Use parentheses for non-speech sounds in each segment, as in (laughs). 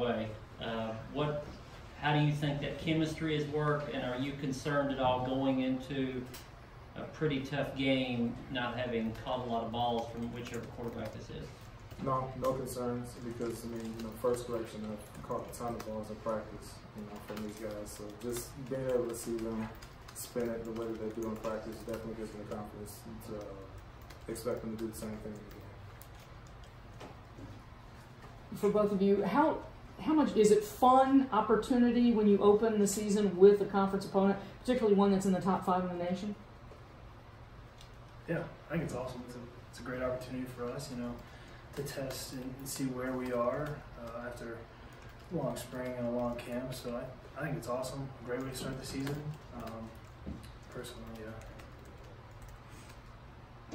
way. Uh, what, how do you think that chemistry has worked, and are you concerned at all going into a pretty tough game, not having caught a lot of balls from whichever quarterback this is? No, no concerns because I mean, you know, first correction, I've caught a ton of balls in practice, you know, from these guys. So just being able to see them spin it the way that they do in practice definitely gives me the confidence to uh, expect them to do the same thing in the game. For both of you, how how much is it fun opportunity when you open the season with a conference opponent, particularly one that's in the top five in the nation? Yeah, I think it's awesome. It's a, it's a great opportunity for us, you know, to test and, and see where we are uh, after a long spring and a long camp. So I, I think it's awesome. A great way to start the season. Um, personally, yeah.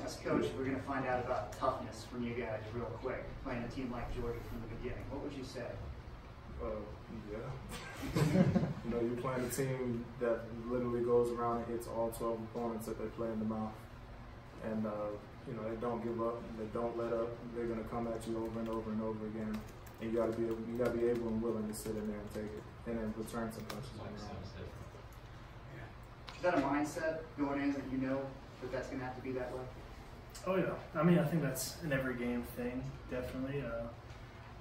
As coach, we're going to find out about toughness from you guys real quick. Playing a team like Georgia from the beginning, what would you say? Uh, yeah. (laughs) you know, you're playing a team that literally goes around and hits all 12 opponents that they play in the mouth. And, uh, you know, they don't give up. They don't let up. They're going to come at you over and over and over again. And you got to be able, you got to be able and willing to sit in there and take it, and then return some punches. on your. Is that a mindset going in that you know that that's going to have to be that way? Oh yeah, I mean I think that's an every game thing, definitely. Uh,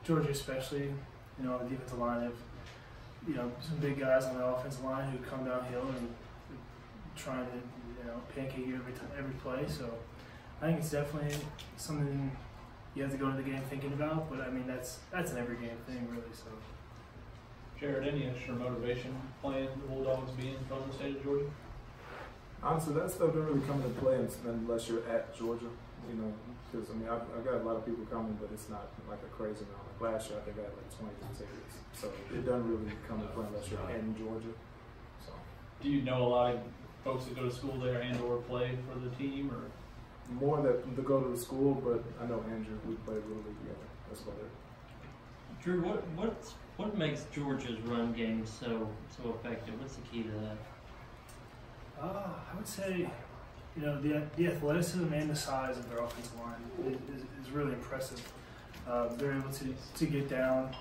Georgia especially, you know, on the defensive line have, you know, some big guys on the offensive line who come downhill and trying to, you know, pancake you every time, every play. So I think it's definitely something you have to go into the game thinking about. But I mean that's that's an every game thing really. So Jared, any extra motivation playing the Bulldogs being from the state of Georgia? Honestly, that stuff doesn't really come into play unless you're at Georgia. You know, because I mean, I've, I've got a lot of people coming, but it's not like a crazy amount. Like last year, I think I had like 23 tickets, so it doesn't really come into play unless you're in Georgia. So Do you know a lot of folks that go to school there and or play for the team or? more that to go to the school, but I know Andrew. We played little league together. That's about it. Drew, what what's, what makes Georgia's run game so so effective? What's the key to that? Uh, I would say, you know, the the athleticism and the size of their offensive line is, is, really impressive. Uh, they're able to, to get down,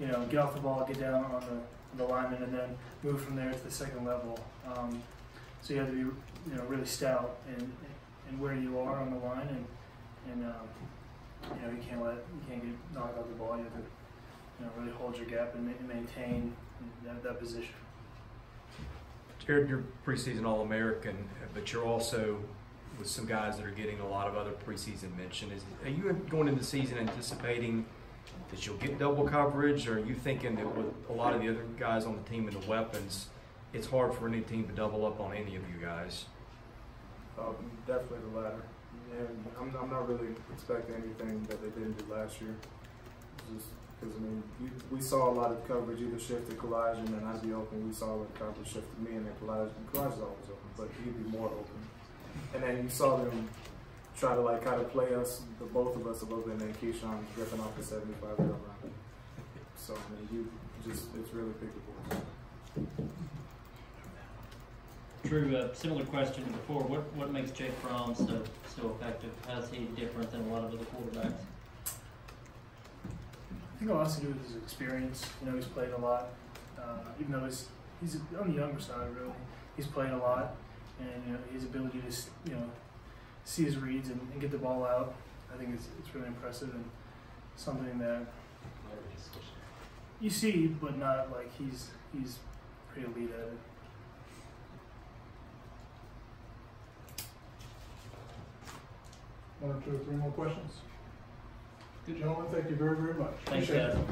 you know, get off the ball, get down on the, the lineman, and then move from there to the second level. Um, so you have to be, you know, really stout in, in where you are on the line, and and um, you know you can't let you can't get knocked out the ball. You have to, you know, really hold your gap and, ma- maintain that, that position. Jared, you're preseason All American, but you're also with some guys that are getting a lot of other preseason mention. Is are you going into the season anticipating that you'll get double coverage, or are you thinking that with a lot of the other guys on the team and the weapons, it's hard for any team to double up on any of you guys? Um, definitely the latter. And I'm, I'm not really expecting anything that they didn't do last year. Just because, I mean, you, we saw a lot of coverage either shift to Kalija and I'd be open. We saw of coverage shift to me and then Kalija. Kalija's always open, but he'd be more open. And then you saw them try to, like, kind of play us, the both of us, a little bit, and then Keyshawn ripping off the 75 yard line. So, I mean, you just, it's really the boys. Drew, a similar question before. What what makes Jake Fromm so so effective? How's he different than a lot of other quarterbacks? Think a lot has to do with his experience. You know, he's played a lot, uh, even though he's he's on the younger side. Really, he's played a lot, and you know his ability to you know see his reads and, and get the ball out. I think it's it's really impressive and something that you see, but not like he's he's pretty elite at it. One or two or three more questions? Good gentlemen, thank you very, very much. Thanks, Appreciate it. guys.